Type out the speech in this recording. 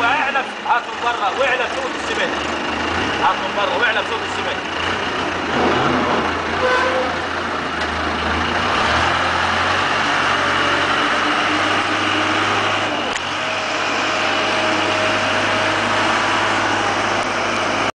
واعلى هاتوا برا واعلى سوق السمنت هاتوا برا واعلى سوق السمنت